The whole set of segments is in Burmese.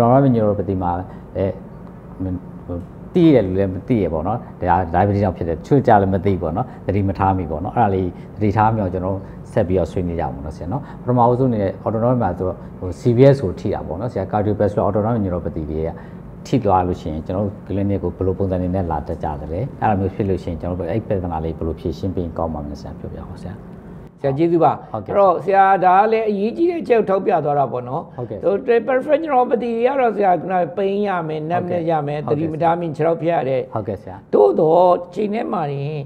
တော့ autonomic neuropathy မှာအဲသိရလူလည်းမသိရပေါ့နော်ဒါ diabetes ကြောင့်ဖြစ်တယ်ချွတ်ကြလည်းမသိပေါ့နော်သတိမထားမိပေါ့နော်အဲ့ဒါလေးသတိထားမိအောင်ကျွန်တော်ဆက်ပြီးတော့ဆွေးနွေးကြအောင်နော်ဆရာနော်ပထမအဆုံးအနေနဲ့ autonomic မှာဆိုဟို CVS ကိုထိတာပေါ့နော်ဆရာ cardiovascular autonomic neuropathy တွေကထိသွားလို့ရှိရင်ကျွန်တော်တို့ clinic ကိုဘယ်လိုပုံစံတွေနဲ့လာတက်ကြတယ်လဲအဲ့လိုမျိုးဖြစ်လို့ရှိရင်ကျွန်တော်တို့အဲ့ပြဿနာလေးဘယ်လိုဖြေရှင်းပြီးကောင်းပါမလဲဆရာပြောပြအောင်ဆရာ ဆရာကျေးဇူးပါအဲ့တော့ဆရာဒါကလည်းအရေးကြီးတဲ့ချက်ထောက်ပြသွားတာပေါ့နော်ဟုတ်ကဲ့ဆို perfect neuropathy တွေကတော့ဆရာကပိန်းရမယ်နပ်နဲ့ရမယ်သတိမထားမင်းခြေထောက်ဖြတ်ရတယ်ဟုတ်ကဲ့ဆရာသို့တော့ချိန်ထဲမှာရင်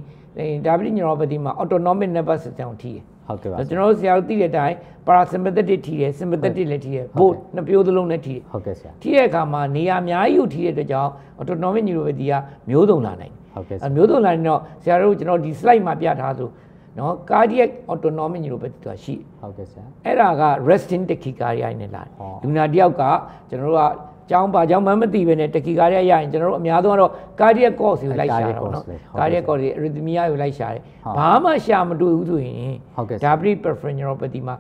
diabetes neuropathy မှာ autonomic nervous system ထိတယ်ဟုတ်ကဲ့ပါကျွန်တော်တို့ဆရာတို့သိတဲ့အတိုင်း parasympathetic ထိတယ် sympathetic လည်းထိတယ် both နှစ်ပြိုးသလုံးလည်းထိတယ်ဟုတ်ကဲ့ဆရာထိတဲ့အခါမှာနေရာအများကြီးကိုထိတဲ့အတွက်ကြောင့် autonomic neuropathy ကမျိုးစုံလာနိုင်တယ်ဟုတ်ကဲ့မျိုးစုံလာရင်တော့ဆရာတို့ကျွန်တော်ဒီ slide မှာပြထားဆို နော် cardiac autonomic neuropathy ဆိုတာရှိဟုတ်ကဲ့ဆရာအဲ့ဒါက resting tachycardia နဲ့လာလူနာတယောက်ကကျွန်တော်တို့ကကြောင်းပါကြောင်းမှမသိပဲနဲ့တက္ကီကားရရရင်ကျွန်တော်တို့အများဆုံးကတော့ cardiac cause ကိုလိုက်ရှာတာပေါ့နော် cardiac cause တွေ arrhythmia ကိုလိုက်ရှာတယ်ဘာမှရှာမတွေ့ဘူးဆိုရင် diabetic peripheral neuropathy မှာ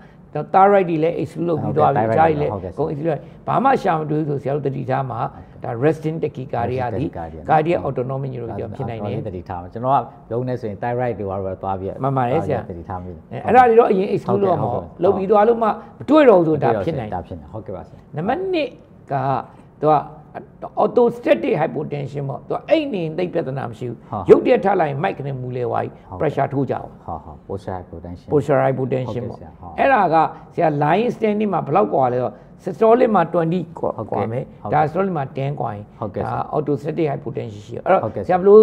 thyroid တွေလည်း exclude လုပ်ပြီးသွားပြီကြားတွေလည်းကုန် exclude ဘာမှရှာမတွေ့ဘူးဆိုဆရာတို့တတိထားမှာဒါ resting tachycardia ဒီ cardiac autonomic neuropathy ဖြစ်နိုင်တယ်တတိထားမှာကျွန်တော်ကလုံးနေဆိုရင် thyroid တွေကတော့သွားပြီးမှန်ပါတယ်ဆရာတတိထားမိတယ်အဲ့ဒါတွေတော့အရင် exclude လုပ်မှာလုပ်ပြီးသွားလို့မှမတွေ့တော့ဘူးဆိုဒါဖြစ်နိုင်ဒါဖြစ်နေဟုတ်ကဲ့ပါဆရာနံပါတ်1ကသူက orthostatic hypotension ပေါ့သူအိတ်နေသိပြဿနာမရှိဘူးရုပ်တရက်ထားလိုက်မိုက်ကနေမူလဲသွားပြီ pressure ထိုးကြအောင်ဟာဟာ posture hypotension posture hypotension ပေါ့အဲ့ဒါကဆရာ line standing မှာဘယ်လောက်กว่าလဲဆို systolic မှာ20กว่าမယ်ဒါ systolic မှာ10กว่าရင်ဒါ orthostatic hypotension ရှိအဲ့တော့ဆရာဘလို့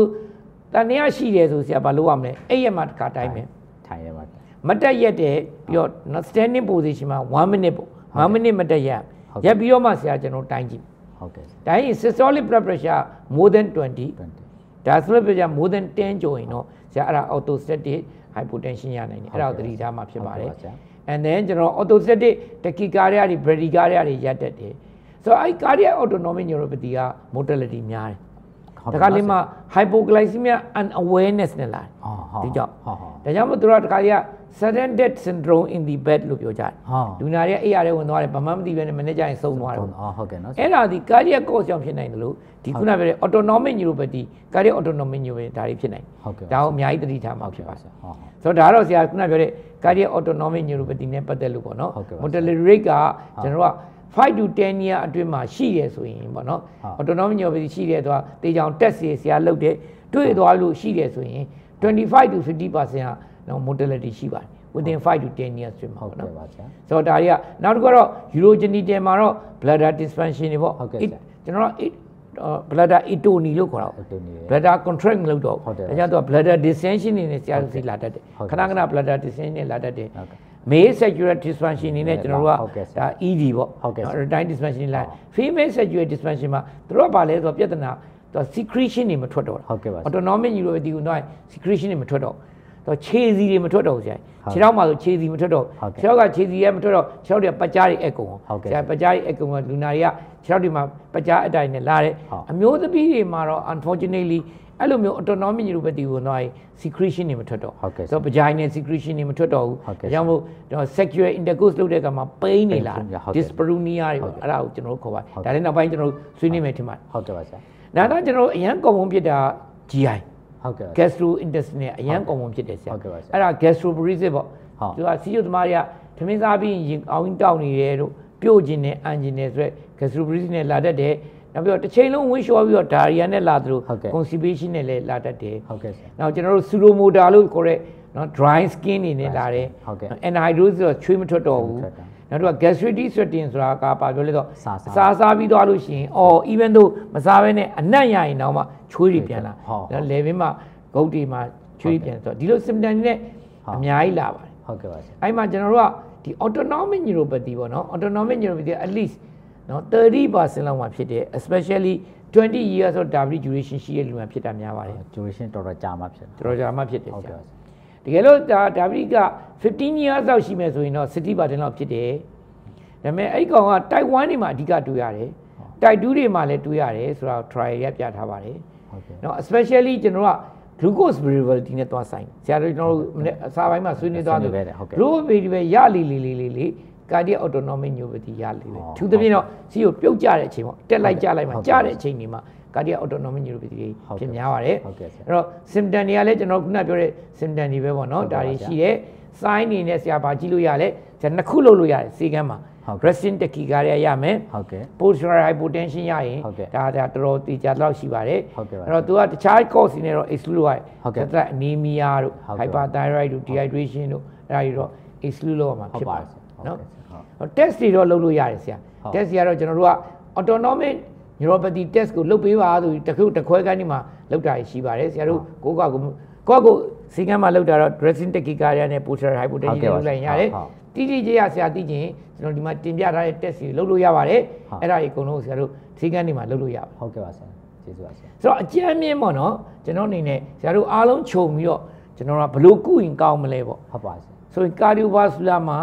တန်ရရှိတယ်ဆိုဆရာဘာလုပ်ရမလဲအဲ့ရမှာတစ်ခါတိုင်းမယ်ထိုင်ရမှာမတက်ရက်တယ်ပြီးတော့ standing position မှာ1 minute ပေါ့1 minute မတက်ရက်ရက်ပြီးတော့မှဆရာကျွန်တော်တိုင်းကြည့် ဟုတ်ကဲ့တိုင်း systolic blood pressure more than 20 20 diastolic pressure more than 10ကျော်ရင်တော့ဆရာအဲ့ဒါ orthostatic hypotension ရနိုင်တယ်အဲ့ဒါကိုသတိထားမှဖြစ်ပါတယ် and then ကျွန်တော် orthostatic tachycardia တွေ bradycardia တွေရပ်တတ်တယ်ဆိုတော့အဲ့ cardiac autonomic neuropathy က mortality များတယ် တခါလေးမှာ hypoglycemia unawareness နဲ့လာတယ်ဒီကြောင့်ဒါကြောင့်မို့သူတို့တခါလေးက sudden death syndrome in the bed လို့ပြောကြတယ်လူနာတွေအိပ်ရတယ်ဝင်သွားတယ်ဘာမှမသိဘဲနဲ့မနေ့ကျရင်ဆုံးသွားတယ်ဟုတ်ကဲ့နော်အဲ့ဒါဒီ cardiac cause ကြောင့်ဖြစ်နိုင်တယ်လို့ဒီခုနပြောတဲ့ autonomic neuropathy cardiac autonomic neuropathy ဒါတွေဖြစ်နိုင်တယ်ဒါကိုအများကြီးသတိထားမှာဖြစ်ပါတယ်ဆိုတော့ဒါကတော့ဆရာခုနပြောတဲ့ cardiac autonomic neuropathy နဲ့ပတ်သက်လို့ပေါ့နော် mortality rate ကကျွန်တော်က5 to 10 year အတွင်းမှာရှိရဆိုရင်ပေါ့နော် autonomic neuropathy ရှိတယ်ဆိုတာတေချောင်တက်စီဆရာလုပ်တယ်တွေ့သွားလို့ရှိတယ်ဆိုရင်25 to 50%ကနော် mortality ရှိပါတယ် within 5 to 10 years ဖြစ်မှာပေါ့နော်ဆိုတော့ဒါတွေကနောက်တစ်ခုကတော့ urogenital မှာတော့ bladder dysfunction တွေပေါ့ကျွန်တော်တို့ bladder atony လို့ခေါ်တာ bladder contract မလုပ်တော့ဘူးဒါကြောင့်သူက bladder distension နေနဲ့ဆရာတို့စီလာတတ်တယ်ခဏခဏ bladder distension နဲ့လာတတ်တယ် male sexual dysfunction နေနဲ့ကျွန်တော်တို့ကဒါ ED ပေါ့ဟုတ်ကဲ့ erectile dysfunction လာ female sexual dysfunction မှာသူတို့ကဘာလဲဆိုတော့ပြဿနာသူ secretion တွေမထွက်တော့တာဟုတ်ကဲ့ပါ autonomic neuropathy ကိုတော့ secretion တွေမထွက်တော့ တော့ခြေစီတွေမထွက်တော့ဘူးဆရာခြေထောက်မှာဆိုခြေစီမထွက်တော့ခြေထောက်ကခြေစီရဲ့မထွက်တော့ခြေထောက်တွေကပကြားတွေအကုန်ဆရာပကြားတွေအကုန်ကလူနာတွေကခြေထောက်တွေမှာပကြားအတိုင်းနဲ့လာတယ်အမျိုးသမီးတွေမှာတော့ unfortunately အဲ့လိုမျိုး autonomic neuropathy ကိုတော့ secretion တွေမထွက်တော့ဟုတ်ကဲ့ဆိုတော့ vagina secretion တွေမထွက်တော့ဘူးဒါကြောင့်မို့တော့ sexual intercourse လုပ်တဲ့အခါမှာ pain တွေလာ dyspareunia တွေပေါ့အဲ့ဒါကိုကျွန်တော်တို့ခေါ်ပါတယ်ဒါလည်းနောက်ပိုင်းကျွန်တော်တို့ဆွေးနွေးမယ်ထင်ပါတယ်ဟုတ်ကဲ့ပါဆရာနာတော့ကျွန်တော်တို့အရန် common ဖြစ်တာ GI ဟုတ်ကဲ့ gastrointestinal အရန် common ဖြစ်တယ်ဆရာဟုတ်ကဲ့ပါဆရာအဲ့ဒါ gastroparesis ပေါ့သူကစီးရုပ်သမားတွေကထမင်းစားပြီးရင်အောင်တောက်နေတယ်တို့ပြုတ်ခြင်းနဲ့အန်ခြင်းနဲ့ဆိုရက် gastroparesis နဲ့လာတတ်တယ်နောက်ပြီးတော့တစ်ချိန်လုံးဝင်းလျှော်ပြီးတော့ဒါရီယာနဲ့လာသလို constipation နဲ့လည်းလာတတ်တယ်ဟုတ်ကဲ့ဆရာနောက်ကျွန်တော်တို့ pseudomotor လို့ခေါ်တဲ့နော် dry skin နေနဲ့လာတယ်ဟုတ်ကဲ့ anhydrosis ဆိုချွေးမထွက်တော့ဘူး နောက်တော့ gastritis sweating ဆိုတာကပါပြောလဲတော့စားစားပြီးသွားလို့ရှိရင်အော် even though မစားဘဲနဲ့အနံ့ရရင်တော့မှချွေးတွေပြန်လာနော် level မှာဂုတ်တွေမှာချွေးပြန်ဆိုတော့ဒီလို symptom တွေနဲ့အများကြီးလာပါတယ်ဟုတ်ကဲ့ပါဆရာအဲ့မှာကျွန်တော်တို့ကဒီ autonomic neuropathy ပေါ့နော် autonomic neuropathy at least နော်30%လောက်မှာဖြစ်တယ် especially 20 years of diabetes duration ရှိတဲ့လူမှာဖြစ်တာများပါတယ် duration တော်တော်ကြာမှဖြစ်တယ်တော်တော်ကြာမှဖြစ်တယ်ဟုတ်ကဲ့ တကယ်လို့ဒါ diabetes က15 years လောက်ရှိမယ်ဆိုရင်တော့60%လောက်ဖြစ်တယ်ဒါပေမဲ့အဲ့ကောင်က type 1တွေမှာအဓိကတွေ့ရတယ် type 2တွေမှာလည်းတွေ့ရတယ်ဆိုတော့ trial ရပြထားပါတယ်ဟုတ်ကဲ့နော် especially ကျွန်တော်က glucose variability နဲ့သွားဆိုင်ဆရာတို့ကျွန်တော်တို့အစာပိုင်းမှာဆွေးနွေးသွားတယ် glucose variability ရလီလီလီလီ cardiac autonomic neuropathy ရလေပဲသူသဖြင့်တော့စီကိုပြုတ်ကြတဲ့အချိန်ပေါ့တက်လိုက်ကြလိုက်မှကြတဲ့အချိန်ဒီမှာ cardiac autonomic neuropathy တွေဖြစ်များပါတယ်အဲ့တော့ symptom တွေကလည်းကျွန်တော်ခုနပြောတဲ့ symptom တွေပဲပေါ့နော်ဒါတွေရှိတယ် sign နေနဲ့ဆရာပါကြည့်လို့ရလဲဆရာနှစ်ခုလုပ်လို့ရတယ်စေကမ်းမှာ resting tachycardia ရမယ်ဟုတ်ကဲ့ postural hypotension ရရင်ဒါဒါတော်တော်တေချာတော့ရှိပါတယ်အဲ့တော့သူကတခြား cause တွေနဲ့တော့ exclude ရတယ်ဟုတ်ကဲ့သက် anemia တို့ hyperthyroid တို့ dehydration တို့အဲ့ဒါတွေတော့ exclude လုပ်ရမှာဖြစ်ပါတယ်နော် test တွေတော့လုပ်လို့ရတယ်ဆရာ test တွေကတော့ကျွန်တော်တို့က autonomic neuropathy test ကိုလုပ်ပေးပါဆိုပြီးတခုတခွဲကန်းဒီမှာလုပ်တာရှိပါတယ်ဆရာတို့ကိုကကိုကိုကိုစီကမ်းမှာလောက်တာတော့ dressing tachycardia နဲ့ postural hypotension လုပ်လိုက်ရတယ်တိတိကျကျဆရာသိချင်ကျွန်တော်ဒီမှာတင်ပြထားတဲ့ test တွေလုပ်လို့ရပါတယ်အဲ့ဒါကြီးအကုန်လုံးဆရာတို့စီကမ်းတွေမှာလုပ်လို့ရပါဟုတ်ကဲ့ပါဆရာကျေးဇူးပါဆရာဆိုတော့အကြမ်းမြင့်ပေါ့နော်ကျွန်တော်အနေနဲ့ဆရာတို့အားလုံးခြုံပြီးတော့ကျွန်တော်ကဘလို့ကုရင်ကောင်းမလဲပေါ့ဟုတ်ပါဆရာဆိုရင် cardiovascular မှာ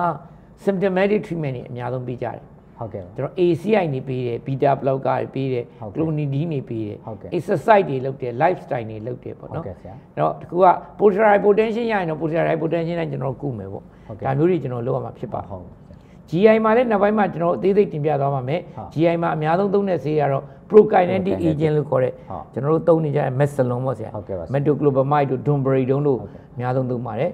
symptomatic treatment တွေအများဆုံးပေးကြတယ် ဟုတ်ကဲ့ကျွန်တော် ACI နေပေးတယ် beta blocker တွေပေးတယ် clonidine တွေပေးတယ် exercise တွေလုပ်တယ် lifestyle တွေလုပ်တယ်ပေါ့နော်ဟုတ်ကဲ့ဆရာအဲ့တော့တခုက portal hypotension ရရင်တော့ portal hypotension နဲ့ကျွန်တော်ကုမယ်ပေါ့ဒါမျိုးတွေကျွန်တော်လုပ်ရမှာဖြစ်ပါဟုတ် GI မှာလည်းနောက်ပိုင်းမှာကျွန်တော်အသေးစိတ်တင်ပြသွားပါမယ် GI မှာအများဆုံးသုံးတဲ့ဆေးကတော့ prokinetic agent လို့ခေါ်တဲ့ကျွန်တော်တို့သုံးနေကြတဲ့ mesalon ပေါ့ဆရာ metoclopramide တို့ domperidone တို့အများဆုံးသုံးပါတယ်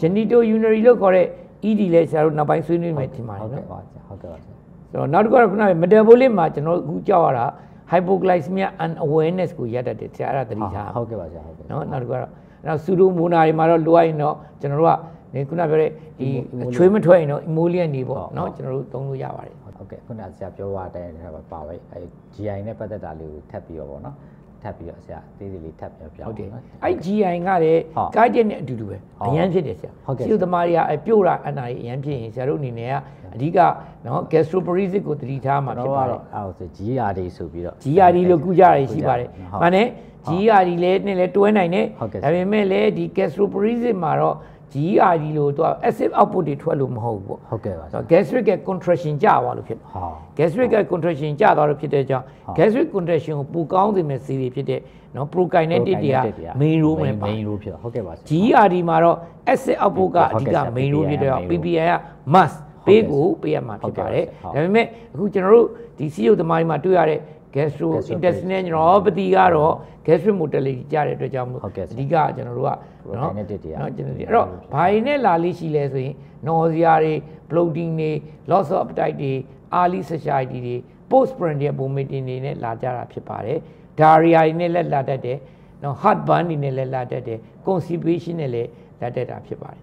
genito urinary လို့ခေါ်တဲ့ ED လည်းဆရာတို့နောက်ပိုင်းဆွေးနွေးမယ်ထင်ပါတယ်နော်ဟုတ်ကဲ့ပါဆရာဟုတ်ကဲ့ပါဆရာ ဆိုတော့နောက်တစ်ခုကခုနက metabolic မှာကျွန်တော်အခုကြောက်ရတာ hypoglycemia unawareness ကိုရပ်တတ်တယ်ဆရာအဲ့ဒါသတိထားဟုတ်ကဲ့ပါဆရာဟုတ်ကဲ့နော်နောက်တစ်ခုကတော့နောက် pseudo mona တွေမှာတော့လိုအပ်ရင်တော့ကျွန်တော်တို့ကဒီခုနပြောတဲ့ဒီချွေးမထွက်ရင်တော့ emollient နေပေါ့နော်ကျွန်တော်တို့သုံးလို့ရပါတယ်ဟုတ်ကဲ့ခုနဆရာပြောသွားတဲ့ပါပဲအဲ GI နဲ့ပတ်သက်တာလေးကိုထပ်ပြီးတော့ပေါ့နော် ထပ်ပြီးတော့ဆရာအသေးသေးလေးထပ်ပြောပြဟုတ်တယ်အဲ့ GI ကလည်းကားကျက်နဲ့အတူတူပဲအရန်ဖြစ်တယ်ဆရာစီသမားတွေကပြို့တာအနာကြီးအရန်ဖြစ်ရင်ဆရာတို့အနေနဲ့ကအဓိကနော် gastroparesis ကိုတတိထားမှာဖြစ်ပါတယ်အဲ့ဒါဆို GRD ဆိုပြီးတော့ GRD လို့ကူကြရရှိပါတယ်မှန်တယ် GRD လည်းနဲ့လည်းတွဲနိုင်တယ်ဒါပေမဲ့လည်းဒီ gastroparesis မှာတော့ GERD လို့သူက acid output တွေထွက်လို့မဟုတ်ဘူးပေါ့ဟုတ်ကဲ့ပါဆိုတော့ gastric က contraction ကျသွားလို့ဖြစ်ဟာ gastric က contraction ကျသွားလို့ဖြစ်တဲ့ကြောင့် gastric contraction ကိုပူကောင်းစေမဲ့စီတွေဖြစ်တဲ့နော် prokinetic တွေက main role မှာပါ main role ဖြစ်ဟုတ်ကဲ့ပါ GERD မှာတော့ acid output ကအဓိက main role ဖြစ်တဲ့ PPI က must ပေးကိုပေးရမှာဖြစ်ပါတယ်ဒါပေမဲ့အခုကျွန်တော်တို့ဒီ CO သမားတွေမှာတွေ့ရတဲ့ gastrointestinal neuropathy ကတော့ gastric motility ကြတဲ့အတွက်ကြောင့်မို့အဓိကကျွန်တော်တို့ကနော်နော်ကျွန်တော်အဲ့တော့ဘာတွေနဲ့လာလိရှိလဲဆိုရင် nausea တွေ bloating တွေ loss of appetite တွေ early satiety တွေ post prandial vomiting တွေနဲ့လာကြတာဖြစ်ပါတယ် diarrhea တွေနဲ့လည်းလာတတ်တယ်နော် heart burn တွေနဲ့လည်းလာတတ်တယ် constipation နဲ့လည်းလာတတ်တာဖြစ်ပါတယ်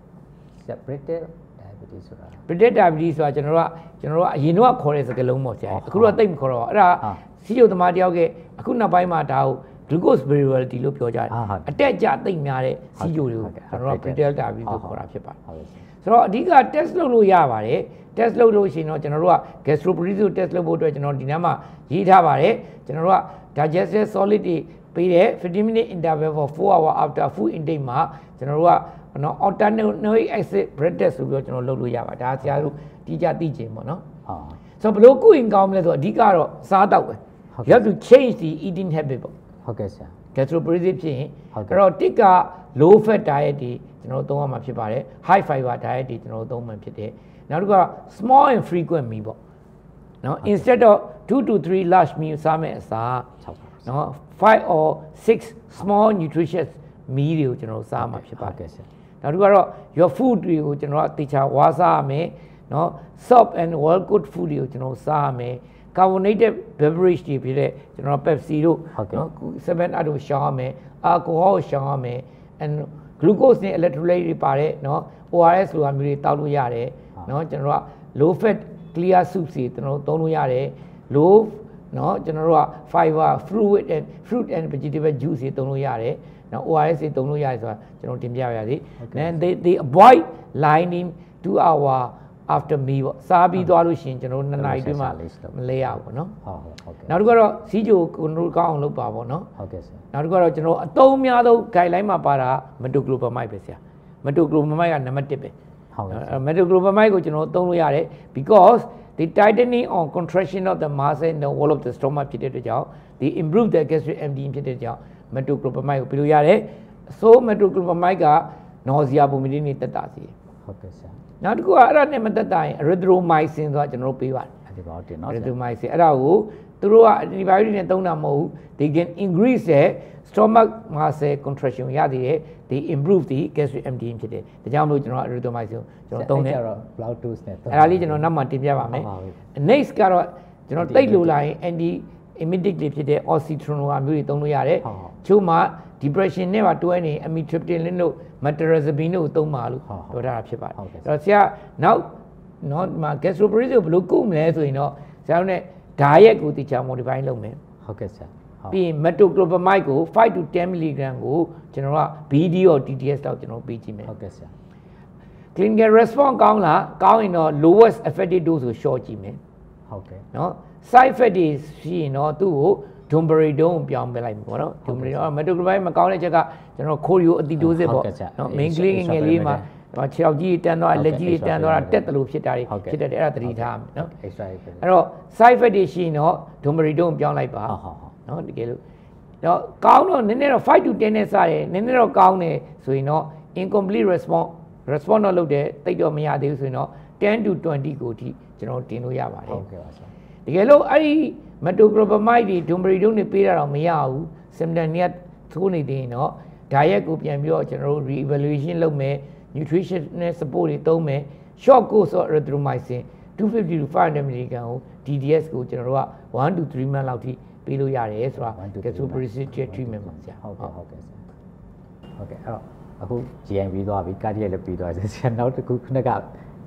separated diabetes ဆိုတာ predicted diabetes ဆိုတာကျွန်တော်တို့ကကျွန်တော်တို့ကအရင်တော့ခေါ်တဲ့စကားလုံးပေါ့ဆရာအခုတော့သိပ်မခေါ်တော့အဲ့ဒါစီယိုသမားတယောက်ကအခုနောက်ပိုင်းမှာဒါကို glucose variability လို့ပြောကြတယ်အတက်ကြသိမ့်များတဲ့စီယိုတွေကိုကျွန်တော်တို့ predicted diabetes လို့ခေါ်တာဖြစ်ပါတယ်ဆိုတော့အဓိက test လုပ်လို့ရပါတယ် test လုပ်လို့ရှိရင်တော့ကျွန်တော်တို့က gastroparesis test လုပ်ဖို့အတွက်ကျွန်တော်ဒီနားမှာရေးထားပါတယ်ကျွန်တော်တို့က digestive solid တွေပေးတဲ့15 minute interval for 4 hour after food intake မှာကျွန်တော်တို့က နော် alternative acid breath test ဆိုပြီးတော့ကျွန်တော်လုပ်လို့ရပါဒါဆရာတို့တိကျသိချင်ပေါ့နော်ဟုတ်ဆိုတော့ဘလို့ကုရင်ကောင်းမလဲဆိုတော့အဓိကတော့စားတောက်ပဲ you have to change the eating habit ပေါ့ဟုတ်ကဲ့ဆရာ gastroparesis ဖြစ်ရင်အဲ့တော့တစ်က low fat diet တွေကျွန်တော်တို့သုံးရမှာဖြစ်ပါတယ် high fiber diet တွေကျွန်တော်တို့သုံးမှဖြစ်တယ်နောက်တစ်ခုက small and frequent meal ပေါ့နော် instead of 2 to 3 large meal စားမယ်အစားနော်5 or 6 small nutritious meal တွေကိုကျွန်တော်တို့စားမှာဖြစ်ပါတယ် နောက်တစ်ခုကတော့ your food တွေကိုကျွန်တော်တို့တေချာဝါစားရမယ်နော် soft and well cooked food တွေကိုကျွန်တော်စားရမယ် carbonated beverage တွေဖြစ်တဲ့ကျွန်တော် Pepsi တို့နော်7 up တို့ရှောင်ရမယ် alcohol ကိုရှောင်ရမယ် and glucose နဲ့ electrolyte တွေပါတဲ့နော် ORS လိုမျိုးတွေတောက်လို့ရတယ်နော်ကျွန်တော်က low fat clear soup တွေကျွန်တော်သုံးလို့ရတယ် low နော်ကျွန်တော်တို့က fiber fruit and fruit and vegetable juice တွေသုံးလို့ရတယ် နော် ORS တွေသုံးလို့ရတယ်ဆိုတာကျွန်တော်တင်ပြပါရစေ then they they avoid lining to our after me ပေါ့စားပြီးသွားလို့ရှိရင်ကျွန်တော်တို့နှစ်နာရီတွင်းမှာမလဲရဘူးပေါ့နော်ဟုတ်ဟုတ်ကဲ့နောက်တစ်ခုကတော့စီးဂျိုကိုနိုကောင်းအောင်လုပ်ပါပေါ့နော်ဟုတ်ကဲ့ဆရာနောက်တစ်ခုကတော့ကျွန်တော်အတုံးများဆုံး guideline မှာပါတာမတိုကလိုပမိုက်ပဲဆရာမတိုကလိုပမိုက်ကနံပါတ်1ပဲဟုတ်ကဲ့မတိုကလိုပမိုက်ကိုကျွန်တော်သုံးလို့ရတယ် because the tightening on contraction of the muscle in the wall of the stomach ဖြစ်တဲ့အတွက်ကြောင့် the improve the gastric emptying ဖြစ်တဲ့ကြောင့် မတိုကလိုပမိုက်ကိုပြလို့ရတယ် so မတိုကလိုပမိုက်က nausea vomiting နဲ့တက်တာစီဟုတ်ကဲ့ဆရာနောက်တစ်ခုကအဲ့ဒါနဲ့မသက်တာရင် erythromycin ဆိုတာကျွန်တော်တို့ပေးပါတယ်ဒီကောတင်နော် erythromycin အဲ့ဒါကိုသူတို့က antibiotic နဲ့သုံးတာမဟုတ်ဘူး they can increase the stomach muscle contraction ရသေးတယ် they improve the gastric emptying ဖြစ်တယ်ဒါကြောင့်မလို့ကျွန်တော် erythromycin ကျွန်တော်သုံးတယ်ကျတော့ blood dose နဲ့အဲ့ဒါလေးကျွန်တော်နောက်မှတင်ပြပါမယ်ဟုတ်ပါပြီ next ကတော့ကျွန်တော်တိတ်လို့လာရင် anti emetic တွေဖြစ်တဲ့ oxytocin ဟာမျိုးတွေသုံးလို့ရတယ်ဟုတ်ဟုတ်ချို့မှာ depression နဲ့ပါတွဲနေ amitriptyline တို့ meterazepine တို့သုံးပါလို့ဟုတ်ဟုတ်ပြောထားတာဖြစ်ပါတယ်ဟုတ်ကဲ့အဲ့တော့ဆရာနောက်နော်ဒီမှာ gastroparesis ကိုဘယ်လိုကုမလဲဆိုရင်တော့ဆရာတို့ ਨੇ ဓာရက်ကိုတေချာ modify လုပ်မယ်ဟုတ်ကဲ့ဆရာဟုတ်ပြီးရင် metoclopramide ကို5 to 10 mg ကိုကျွန်တော်က BD or TDS တော့ကျွန်တော်ပေးကြည့်မယ်ဟုတ်ကဲ့ဆရာ clinical response ကောင်းလားကောင်းရင်တော့ lowest effective dose ကို short ကြည့်မယ် ဟုတ်ကဲ့နော် side effect တွေရှိရင်တော့သူ့ကို dumperidone ကိုပြောင်းပေးလိုက်မှာပေါ့နော် dumperidone metoclopramide မကောင်းတဲ့ချက်ကကျွန်တော် choreo အတီတိုးစစ်ပေါ့နော် main clinic ငယ်လေးမှာဟိုခြေထောက်ကြီးတန်းသွားလက်ကြီးတန်းသွားတာတက်တယ်လို့ဖြစ်တာတွေဖြစ်တတ်တယ်အဲ့ဒါသတိထားမယ်နော် extra ပဲအဲ့တော့ side effect တွေရှိရင်တော့ dumperidone ကိုပြောင်းလိုက်ပါဟုတ်ဟုတ်ဟုတ်နော်တကယ်လို့တော့ကောင်းတော့နည်းနည်းတော့5 to 10နဲ့စတယ်နည်းနည်းတော့ကောင်းတယ်ဆိုရင်တော့ incomplete response response တော့လုပ်တယ်တိတ်တော့မရသေးဘူးဆိုရင်တော့10 to 20ကိုအထိ ကျွန်တော်တင်လို့ရပါတယ်ဟုတ်ကဲ့ပါဆရာတကယ်လို့အဲ့ဒီ metoclopramide တွေ dumperidone တွေပေးတာတော့မရဘူး symptom တွေကသိုးနေသေးရင်တော့ diet ကိုပြန်ပြီးတော့ကျွန်တော်တို့ re-evaluation လုပ်မယ် nutrition နဲ့ support တွေသုံးမယ် short course of erythromycin 250 to 500 mg ကို DDS ကိုကျွန်တော်တို့က1 to 3 month လောက်ထိပေးလို့ရတယ်ဆိုတာ1 to 3 gastroparesis treatment ပါဆရာဟုတ်ကဲ့ဟုတ်ကဲ့ဆရာဟုတ်ကဲ့အဲ့တော့အခု GM ပြီးသွားပြီကာဒီရက်လည်းပြီးသွားပြီဆရာနောက်တစ်ခုခုနက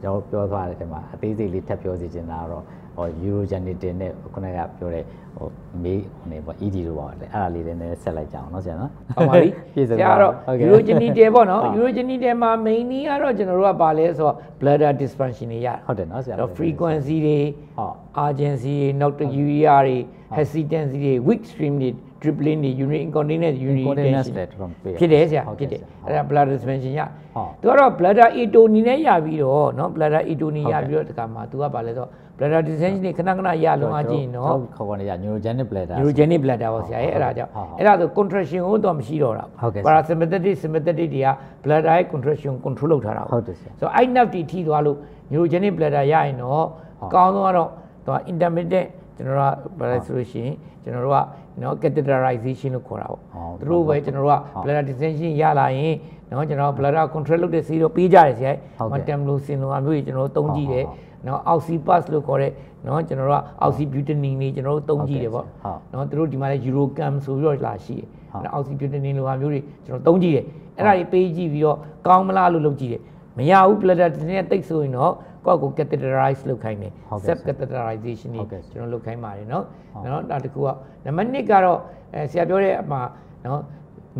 ကျွန်တော်ပြောသွားတဲ့အချိန်မှာအသေးစိတ်လေးထပ်ပြောစီချင်တာကတော့ဟို Eurogenitin နဲ့ခုနကပြောတဲ့ဟိုမေးဟိုနေပေါ့ ED လို့ပါလေအဲ့ဒါလေးလည်းနည်းဆက်လိုက်ကြအောင်နော်ဆရာနော်ဟုတ်ပါပြီပြည့်စုံဆရာကတော့ဟုတ်ကဲ့ urogenital ပေါ့နော်ဟုတ် urogenital မှာ main ကြီးကတော့ကျွန်တော်တို့ကပါလဲဆိုတော့ bladder dysfunction တွေရတယ်ဟုတ်တယ်နော်ဆရာတော့ frequency တွေဟုတ် urgency တွေ nocturia တွေ hesitancy တွေ weak stream တွေ dribbling တွေ urinary incontinence urinary Incontinence retention လည်းတော်တော်တွေ့ရ ဖြစ်တယ်ဆရာ ဟုတ် ဖြ ကဲ့ စ်တယ် ဆရာ အဲ့ဒါ bladder dysfunction ရ ဟုတ် သူကတော့ bladder atony နဲ့ရပြီးတော့เนาะ bladder atony ဟုတ် ရ ကဲ့ ပြီးတော့တခါမှာ तू ကပါလဲဆိုတော့ bladder dysfunction တွေခဏခဏရလုံးအကြည့်ရင်တော့ ခေါ်ခေါ်နေကြ neurogenic bladder neurogenic bladder ပေါ့ဆရာရဲ့အဲ့ဒါကြောင့် ဟုတ်ဟုတ် အဲ့ဒါဆို contraction ကိုတော့မရှိတော့တာ ဟုတ်ကဲ့ဆရာ parasympathetic sympathetic တွေက bladder ရဲ့ contraction control လုပ်ထားတာ ဟုတ်တယ်ဆရာ ဆိုတော့အဲ့ nerve တွေထိသွားလို့ neurogenic bladder ရရင်တော့အကောင်းဆုံးကတော့သူက intermittent ကျွန်တော်တို့ကဘာလဲဆိုလို့ရှိရင်ကျွန်တော်တို့က နော် catheterization လို့ခေါ်တာပေါ့ဟုတ်သူတို့ပဲကျွန်တော်တို့က bladder dissection ရလာရင်နော်ကျွန်တော် bladder control လုပ်တဲ့ဆေးတော့ပေးကြတယ်ဆရာဟုတ်ကဲ့ metamlosin လိုအမျိုးကြီးကျွန်တော်တို့သုံးကြည့်တယ်ဟုတ်ဟုတ်နော် oxypass လို့ခေါ်တဲ့နော်ကျွန်တော်တို့က oxybutynine တွေကျွန်တော်တို့သုံးကြည့်တယ်ပေါ့ဟုတ်နော်သူတို့ဒီမှာလဲ Eurocam ဆိုပြီးတော့လာရှိတယ်ဟုတ်နော် oxybutynine လိုဟာမျိုးတွေကျွန်တော်သုံးကြည့်တယ်အဲ့ဒါတွေပေးကြည့်ပြီးတော့ကောင်းမလားလို့လုပ်ကြည့်တယ်မရဘူး bladder နဲ့တိတ်ဆိုရင်တော့ ကိုယ့်ကို catheterize လုပ်ခိုင်းတယ်ဟုတ်ကဲ့ self ဆရာ catheterization ဟုတ်ကဲ့တွေကျွန်တော်လုပ်ခိုင်းပါတယ်နော်နော်နောက်တစ်ခုကနံပါတ်1ကတော့အဲဆရာပြောတဲ့အမှာနော်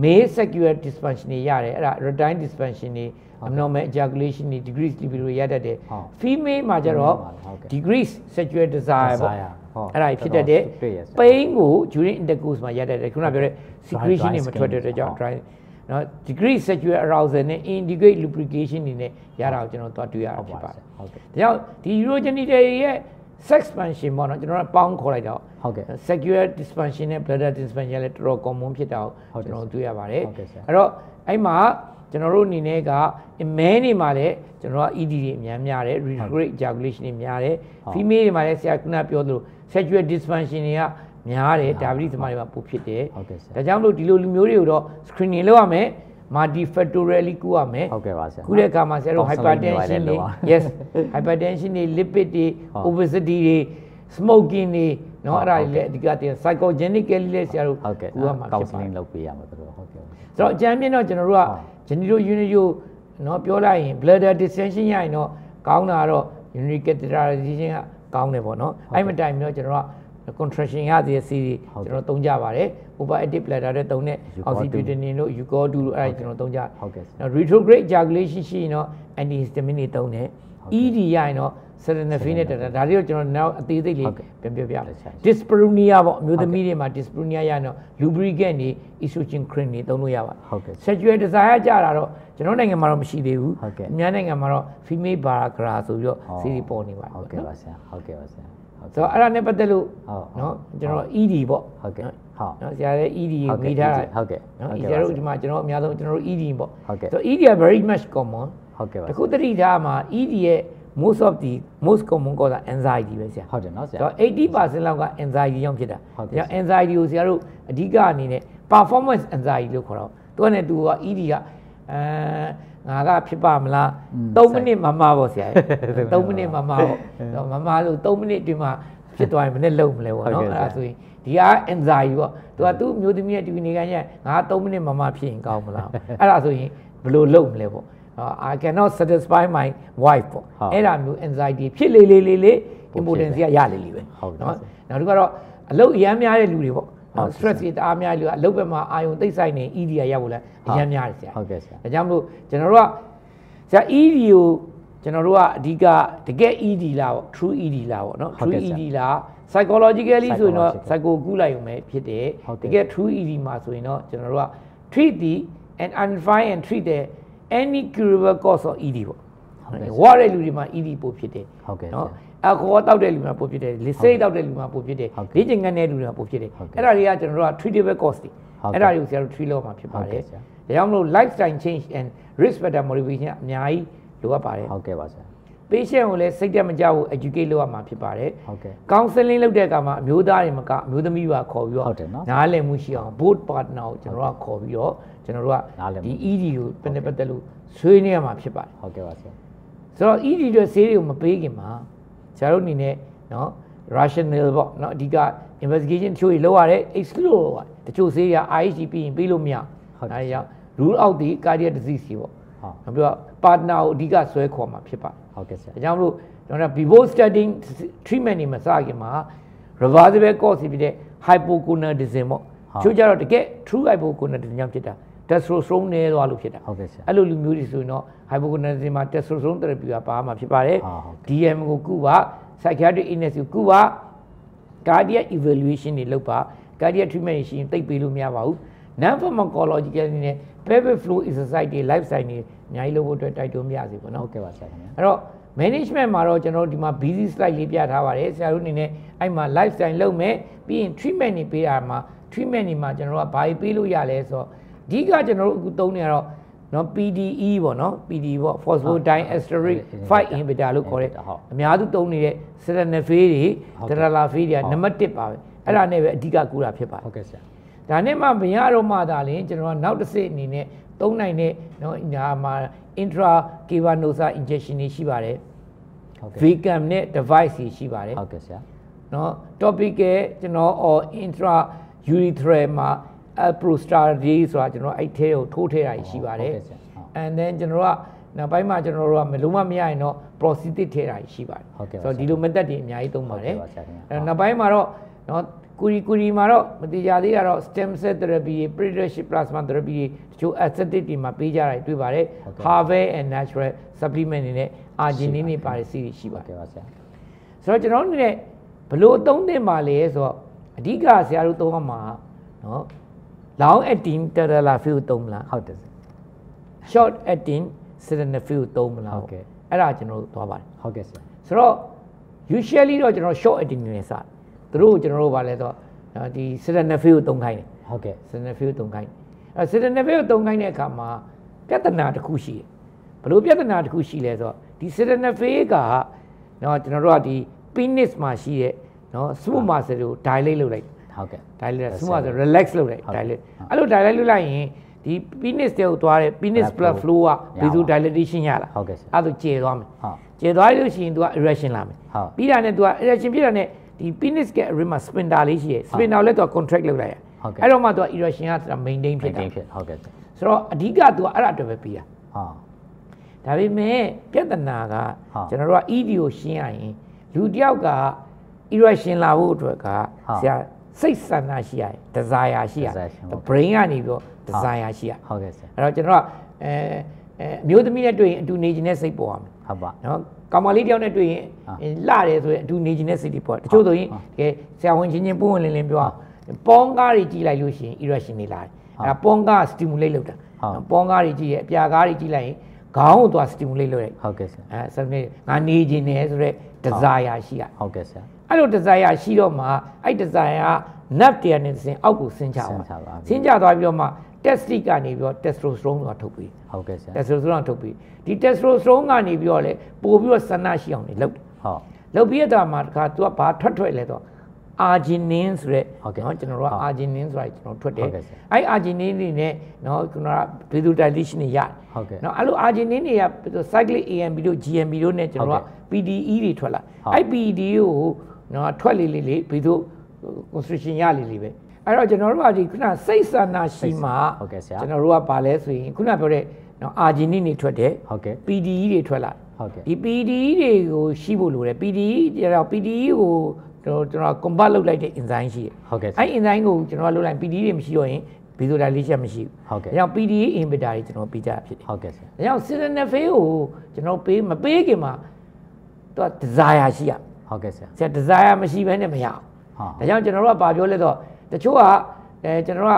male sexual dysfunction တွေရတယ်အဲ့ဒါ erectile dysfunction တွေ abnormal ejaculation တွေ decreased libido တွေရတတ်တယ်ဟုတ် female မှာကျတော့ဟုတ်ကဲ့ decreased sexual desire ပေါ့ Desire ဟုတ်အဲ့ဒါကြီးဖြစ်တတ်တယ်တွေ့ရဆရာ pain ကို during intercourse မှာရတတ်တယ်ခုနပြောတဲ့ secretion တွေမ dry ထွက်တဲ့အတွက်ကြောင့် skin dry နော် decreased sexual arousal နဲ့ inadequate lubrication တွေနဲ့ရတာကိုကျွန်တော်သွားတွေ့ရတာဟုတ်ဖြစ်ပါပါတယ်ဟုတ်ကဲ့ဒါကြောင့်ဒီ urogenital ရဲ့ sex function ပေါ့နော်ကျွန်တော်ကပေါင်းခေါ်လိုက်တော့ဟုတ်ကဲ့ sexual dysfunction နဲ့ bladder dysfunction လည်းတော်တော် common ဖြစ်တာကိုဟုတ်တယ်ကျွန်တော်တွေ့ရပါတယ်ဟုတ်ကဲ့ဆရာအဲ့တော့အဲ့မှာကျွန်တော်တို့အနေနဲ့က male နေမှာလည်းကျွန်တော်က ED တွေအများများတယ် retrograde ejaculation တွေများတယ်ဟုတ် female တွေမှာလည်းဆရာကခုနပြောသလို sexual dysfunction တွေက များတယ်ဒါပတိသမားတွေမှာပိုဖြစ်တယ်ဟုတ်ကဲ့ဆရာဒါကြောင့်လို့ဒီလိုလူမျိုးတွေကိုတော့ screening လုပ်ရမယ် multi factorially ကုရမယ်ဟုတ်ကဲ့ပါဆရာကုတဲ့အခါမှာဆရာတို့ hypertension တွေ yes hypertension တွေ lipid တွေ obesity တွေ smoking တွေနော်အဲ့ဒါတွေလည်းအဓိကတည်း psychogenically လည်းဆရာတို့ကုရမှာဖြစ်ပါတယ် counseling လုပ်ပေးရမှာတို့ဟုတ်ကဲ့ဆိုတော့အကြမ်းပြင်းတော့ကျွန်တော်တို့က genital unitio နော်ပြောလိုက်ရင် bladder distension ရရင်တော့ကောင်းတာတော့ urinary catheterization ကကောင်းတယ်ပေါ့နော်အဲ့မတိုင်မျိုးကျွန်တော်က contraction ရသေးတဲ့ series ဟုတ်ကဲ့ကျွန်တော်သုံးကြပါတယ် overactive bladder တဲ့သုံးတဲ့ Eucol-2 oxybutynin တို့ eucol 2တို့အဲ့ဒါကျွန်တော်သုံးကြဟုတ်ကဲ့နော် retrograde ejaculation ရှိရင်တော့ antihistamine တွေသုံးတယ် ED ရရင်တော့ sildenafil နဲ့တတာဒါတွေကိုကျွန်တော်နောက်အသေးစိတ်လေးဟုတ်ကဲ့ပြန်ပြောပြဟုတ်ကဲ့ dyspnea ပေါ့အမျိုးသမီးတွေမှာ dyspnea ရရင်တော့ lubricant တွေ estrogen cream တွေသုံးလို့ရပါတယ်ဟုတ်ကဲ့ sexual desire ကြတာတော့ကျွန်တော်နိုင်ငံမှာတော့မရှိသေးဘူးဟုတ်ကဲ့အများနိုင်ငံမှာတော့ female baragra ဆိုပြီးတော့စီးရီပေါ်နေပါတယ်ဟုတ်ကဲ့ပါဆရာဟုတ်ကဲ့ပါဆရာဟုတ် ဆိုတော့အဲ့ဒါနဲ့ပတ်သက်လို့ဟုတ်နော်ကျွန်တော် ED ပေါ့ဟုတ်ကဲ့ဟုတ်နော်ဆရာလည်း ED ဟုကိုတ်ကဲ့မိထားတာဟုတ်ကဲ့နော်ဟုတ် ED ကဲ့ပါတို့ဒီမှာကျွန်တော်အများဆုံးကျွန်တော်တို့ ED ပေါ့ဟုတ်ကဲ့ဆိုတော့ ED က very much common ဟုတ်ကဲ့ပါတခုတတိထားမှာ ED ရဲ့ most of the most common cause က anxiety ပဲဆရာဟုတ်တယ်နော်ဆရာတော့80%လောက်က anxiety ကြောင့်ဖြစ်တာဟုတ်ကဲ့ဒါကြောင့် anxiety ကိုဆရာတို့အဓိကအနေနဲ့ performance anxiety လို့ခေါ်တော့သူကနဲ့သူက ED ကအဲ ငါကဖြစ်ပါမလား3မိနစ်မမပေါ့ဆရာ3မိနစ်မမပေါ့တော့မမလို့3မိနစ်အတွင်းမှာဖြစ်သွားရင်မနဲ့လုံးမလဲပေါ့နော်အဲ့ဒါဆိုရင်ဒီက anxiety ပေါ့သူကသူ့မျိုးသမီးရဲ့ဒီနေကညငါ3မိနစ်မမဖြစ်ရင်ကောင်းမလားအဲ့ဒါဆိုရင်ဘယ်လိုလုပ်မလဲပေါ့ I cannot satisfy my wife ပေါ့အဲ့ဒါမျိုး anxiety ဖြစ်လေလေလေလေ importance ကရလေလေပဲနော်နောက်တစ်ခုကတော့အလုပ်အရမ်းများတဲ့လူတွေပေါ့ နော် stress တွေတအားများလူကအလုပ်ဘက်မှာအာယုံသိမ့်ဆိုင်နေ ED ရရောက်လဲအရမ်းများတယ်ဆရာဟုတ်ကဲ့ဆရာဒါကြောင့်မလို့ကျွန်တော်တို့ကဆရာ ED ကိုကျွန်တော်တို့ကအဓိကတကယ် ED လားပေါ့ true ED လားပေါ့နော် true ED လား psychologically ဆိုရင်တော့ psycho ကူလိုက်ရုံပဲဖြစ်တယ်တကယ် true ED မှာဆိုရင်တော့ကျွန်တော်တို့က treat the and identify and treat the any curable cause of ED ပေါ့ဝါတဲ့လူတွေမှာ ED ပို့ဖြစ်တယ်ဟုတ်ကဲ့နော် အခေါ်တောက်တဲ့လူမှာပို့ဖြစ်တယ်လေစိတ်တောက်တဲ့လူမှာပို့ဖြစ်တယ်လေ့ကျင်ငန်းတဲ့လူတွေမှာပို့ဖြစ်တယ်အဲ့ဒါတွေကကျွန်တော်တို့က treatable cause တွေအဲ့ဒါတွေကိုဆရာတို့ treat လုပ်မှာဖြစ်ပါတယ်ဒါကြောင့်မလို့ lifestyle change and risk factor modification အများကြီးလိုအပ်ပါတယ်ဟုတ်ကဲ့ပါဆရာ patient ကိုလည်းစိတ်တက်မကြဘူး educate လုပ်ရမှာဖြစ်ပါတယ်ဟုတ်ကဲ့ counseling လုပ်တဲ့အခါမှာအမျိုးသားတွေမကအမျိုးသမီးပါခေါ်ပြီးတော့ဟုတ်တယ်နော်နားလည်မှုရှိအောင် both partner ကိုကျွန်တော်တို့ကခေါ်ပြီးတော့ကျွန်တော်တို့ကနားလည်မှုဒီ ED ကိုပြန်တက်ပတ်သက်လို့ဆွေးနွေးရမှာဖြစ်ပါတယ်ဟုတ်ကဲ့ပါဆရာဆိုတော့ ED တွေဆေးတွေကိုမပေးခင်မှာ ဆရာတို့အနေနဲ့နော် rational ပေါ့နော်အဓိက investigation တချို့တွေလုပ်ရတယ် exclude လုပ်ရတယ်တချို့ဆေးတွေက IHG ပြီးရင်ပေးလို့မရဒါကြောင့် rule out ဒီ cardiac disease တွေပေါ့ဟုတ်နောက်ပြီးတော့ partner ကိုအဓိကဆွဲခေါ်မှာဖြစ်ပါတယ်ဟုတ်ကဲ့ဆရာဒါကြောင့်မလို့ကျွန်တော်တို့ before starting treatment တွေမစခင်မှာ reversible cause ဖြစ်တဲ့ hypogonadism ပေါ့ချို့ကြတော့တကယ် true hypogonadism ကြောင့်ဖြစ်တာ testosterone နည်းသွားလို့ဖြစ်တာဟုတ်ကဲ့ဆရာအဲ့လိုလူမျိုးတွေဆိုရင်တော့ hypogonadism မှာ testosterone therapy ကပါမှာဖြစ်ပါတယ်ဟုတ်ဟုတ် DM ကိုကုပါ psychiatric illness ကိုကုပါ cardiac evaluation တွေလုပ်ပါ cardiac treatment တွေရှိရင်သိပ်ပေးလို့မရပါဘူး non pharmacological အနေနဲ့ pelvic flow exercise တွေ lifestyle တွေအများကြီးလုပ်ဖို့အတွက်တိုက်တွန်းပြရစီပေါ့နော်ဟုတ်ကဲ့ပါဆရာခင်ဗျာအဲ့တော့ management မှာတော့ကျွန်တော်တို့ဒီမှာ busy slide လေးပြထားပါတယ်ဆရာတို့အနေနဲ့အဲ့မှာ lifestyle လုပ်မယ်ပြီးရင် treatment တွေပေးတာမှာ treatment တွေမှာကျွန်တော်တို့ကဘာတွေပေးလို့ရလဲဆိုတော့အ ဓိကကျွန်တော်တို့အခုသုံးနေရတော့နော် PDE ပေါ့နော် PD ပေါ့ phosphodiesterase 5 inhibitor လို့ခေါ်တဲ့အများစုသုံးနေတဲ့ sildenafil တွေ dralafil တွေကနံပါတ်1ပါပဲအဲ့ဒါနဲ့ပဲအဓိကကူတာဖြစ်ပါတယ်ဟုတ်ကဲ့ဆရာဒါနဲ့မှမရတော့မှသာလင်ကျွန်တော်ကနောက်တစ်ဆင့်အနေနဲ့သုံးနိုင်တဲ့နော်ညာမှာ intra cavanosa injection တွေရှိပါတယ်ဟုတ်ကဲ့ vegan နဲ့ device တွေရှိပါတယ်ဟုတ်ကဲ့ဆရာနော် topical ကျွန်တော် or intra urethral မှာ prostate ဆိုတာကျွန်တော်အဲ့ထဲကိုထိုးထည့်တာရှိပါတယ်ဟုတ်ကဲ့ဆရာဟုတ် and then ကျွန်တော်တို့ကနောက်ပိုင်းမှာကျွန်တော်တို့ကမလုံးဝမရရင်တော့ prosthetic ထည့်တာရှိပါတယ်ဟုတ်ကဲ့ပါဆိုတော့ဒီလို method တွေအများကြီးသုံးပါတယ်ဟုတ်ကဲ့ပါဆရာခင်ဗျာအဲ့တော့နောက်ပိုင်းမှာတော့နော်ကူရီကူရီမှာတော့မတိကြသေးတာတော့ stem cell therapy တွေ predatorship plasma therapy တွေတချို့ aesthetic တွေမှာပေးကြတာတွေ့ပါတယ် harvest and natural supplement တွေနဲ့ arginine တွေပါတယ်စီတွေရှိပါဟုတ်တယ်ကဲ့ပါဆရာဆိုတော့ကျွန်တော်တို့အနေနဲ့ဘလို့အသုံးသင့်ပါလဲဆိုတော့အဓိကဆရာတို့သုံးရမှာနော် long acting tadalafil သုံးမလားဟုတ်တယ်ဆရာ short acting sildenafil သုံးမလားဟုတ်ကဲ့အဲ့ဒါကျွန်တော်တို့သွားပါတယ်ဟုတ်ကဲ့ဆရာဆိုတော့ usually တော့ကျွန်တော် short acting နဲ့စတယ်သူတို့ကိုကျွန်တော်တို့ဗာလဲဆိုတော့ဒီ sildenafil ကိုသုံးခိုင်းတယ်ဟုတ်ကဲ့ sildenafil ကိုသုံးခိုင်းတယ်အဲ sildenafil ကိုသုံးခိုင်းတဲ့အခါမှာပြဿနာတစ်ခုရှိတယ်ဘလို့ပြဿနာတစ်ခုရှိလဲဆိုတော့ဒီ sildenafil ကနော်ကျွန်တော်တို့ကဒီ penis မှာရှိတဲ့နော် smooth muscle ကို dilate လုပ်လိုက် ဟုတ်ကဲ့ dilate smooth muscle relax လုပ်လိုက် ဟုတ် dilate အဲ့လို dilate လုပ်လိုက်ရင်ဒီ penis တဲ့ကိုသွားတဲ့ penis blood flow က vaso dilatation ရလာ ဟုတ်ကဲ့ဆရာ အဲ့ဒါကျေသွားမယ် ဟုတ် ကျေသွားလို့ရှိရင် तू က erection လာမယ် ဟုတ် ပြီးတာနဲ့ तू က erection ဖြစ်တာနဲ့ဒီ penis က rim မှာ sphincter လေးရှိရယ် sphincter ကိုလည်း तू က contract လုပ်လိုက်ရ ဟုတ်ကဲ့ အဲ့တော့မှ तू က erection က तू maintain ဖြစ်တာ maintain ဖြစ်ဟုတ်ကဲ့ဆရာ ဆိုတော့အဓိက तू ကအဲ့ဒါအတွက်ပဲပြီးတာ ဟုတ် ဒါပေမဲ့ပြဿနာက ဟုတ် ကျွန်တော်တို့က ED ကိုရှင်းရရင်လူတစ်ယောက်က erection လာဖို့အတွက်က ဟုတ် ဆရာ စိတ်ဆန္ဒရှိရတယ် desire ရှိရ Desire ရှိဟုတ် brain ကနေပြီးတော့ desire ရှိရဟုတ်ကဲ့ဆရာအဲ့တော့ကျွန်တော်ကအဲအဲအမျိုးသမီးနဲ့တွေ့ရင်အတူနေခြင်းနဲ့စိတ်ပေါ်ရမယ်ဟုတ်ပါနော်ကောင်မလေးတယောက်နဲ့တွေ့ရင်ဟာလှတယ်ဆိုရင်အတူနေခြင်းနဲ့စိတ်တွေပေါ်တယ်တချို့ဆိုရင်ဟာတကယ်ဆရာဝန်ချင်းချင်းပုံဝင်လင်းလင်းပြောအောင်ပေါင်းကားတွေကြီးလိုက်လို့ရှိရင် erection တွေလာတယ်ဟာအဲ့ဒါပေါင်းကား stimulate လုပ်တာဟာနော်ပေါင်းကားတွေကြီးရဲ့အပြာကားတွေကြီးလိုက်ရင် ခေါင်းကိုသွား stimulate လုပ်လိုက်ဟုတ်ကဲ့ဆရာအဲဆိုတော့ငါနေခြင်းနဲ့ဆိုတော့ desire ရှိရဟုတ်ကဲ့ဆရာအဲ့လို desire ရှိတော့မှအဲ့ desire က nerve တရားနဲ့စဉ်အောက်ကိုဆင်းချဆသွားင်းချသွားပြီဆင်းချသွားပြီးတော့မှ testic ကနေပြီးတော့ testosterone ဆိုတာထုတ်ပြီးဟုတ်ကဲ့ဆရာ testosterone ထုတ်ပြီးဒီ testosterone ကနေပြီးတော့လေပို့ပြီးတော့ဆန္ဒရှိအောင်နေလုပ်တယ်ဟုတ်လုပ်ပြီးတဲ့အခါမှာတခါ तू ကဘာထွက်ထွက်လဲတော့ arginine ဆိုရက် ဟုတ်ကဲ့ เนาะကျွန်တော်တို့က ဟုတ် arginine ဆိုတာကျွန်တော်ထွက်တယ် ဟုတ်ကဲ့ဆရာ အဲ့ arginine တွေနဲ့เนาะကျွန်တော်က vasodilation တွေရတယ် ဟုတ်ကဲ့ เนาะအဲ့လို arginine တွေက cyclic AMP တို့ GMP တို့နဲ့ကျွန်တော်တို့က PDE တွေထွက်လာ ဟုတ် အဲ့ PDE ကိုเนาะထွက်လေလေလေဘယ်သူ constriction ရလေလေပဲအဲ့တော့ကျွန်တော်တို့ကဒီခုနစိတ်ဆန္ဒရှိမှ ဟုတ်ကဲ့ဆရာ ကျွန်တော်တို့ကပါလဲဆိုရင်ခုနပြောတဲ့เนาะ arginine တွေထွက်တယ် ဟုတ်ကဲ့ PDE တွေထွက်လာ ဟုတ်ကဲ့ ဒီ PDE တွေကိုရှိဖို့လိုတယ် PDE ကျတော့ PDE ကို ကျွန်တော်ကျွန်တော် convert လုပ်လိုက်တဲ့ enzyme ရှိတယ်ဟုတ်ကဲ့အဲ့ enzyme ကိုကျွန်တော်ကလုပ်လိုက် PD တွေမရှိတော့ရင်ဘီဇိုဒါလေးချက်မရှိဘူးဟုတ်ကဲ့ဒါကြောင့် PDA inhibitor တွေကျွန်တော်ပေးကြဖြစ်တယ်ဟုတ်ကဲ့ဆရာဒါကြောင့် sildenafil ကိုကျွန်တော်ပေးမပေးခင်မှာသူက desire ရှိရဟုတ်ကဲ့ဆရာဆရာ desire မရှိဘဲနဲ့မရအောင်ဒါကြောင့်ကျွန်တော်တို့ကဘာပြောလဲဆိုတော့တချို့ကအဲကျွန်တော်က